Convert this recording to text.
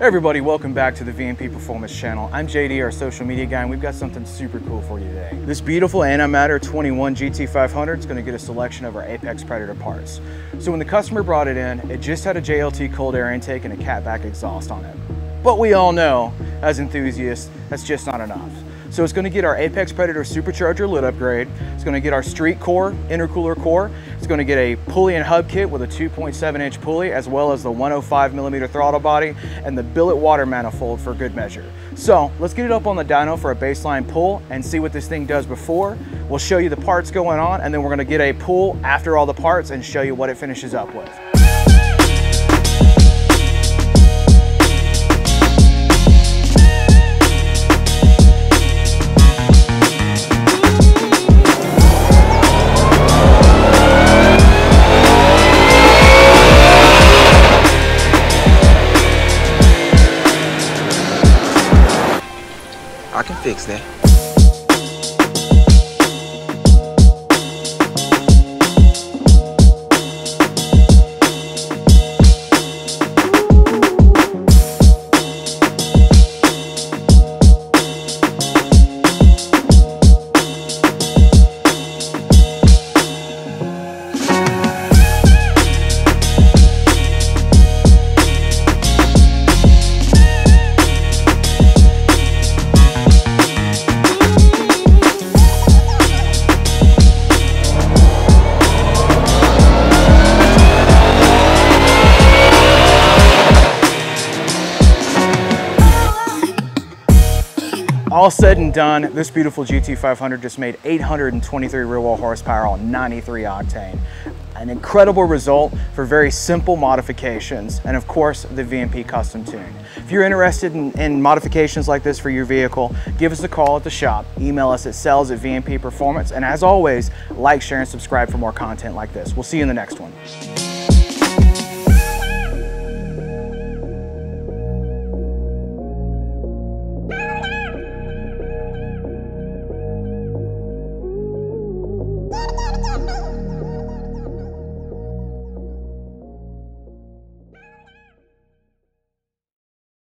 Everybody, welcome back to the VMP Performance channel. I'm JD, our social media guy, and we've got something super cool for you today. This beautiful Antimatter 21 GT500 is going to get a selection of our Apex Predator parts. So when the customer brought it in, it just had a JLT cold air intake and a catback exhaust on it. But we all know, as enthusiasts, that's just not enough. So it's going to get our Apex Predator supercharger lid upgrade. It's going to get our street core, intercooler core. It's going to get a pulley and hub kit with a 2.7 inch pulley as well as the 105 millimeter throttle body and the billet water manifold for good measure. So let's get it up on the dyno for a baseline pull and see what this thing does before. We'll show you the parts going on and then we're going to get a pull after all the parts and show you what it finishes up with. I can fix that. All said and done, this beautiful GT500 just made 823 rear wheel horsepower on 93 octane. An incredible result for very simple modifications, and of course, the VMP custom tune. If you're interested in, in, modifications like this for your vehicle, give us a call at the shop, email us at sales at VMP Performance, and as always, like, share, and subscribe for more content like this. We'll see you in the next one.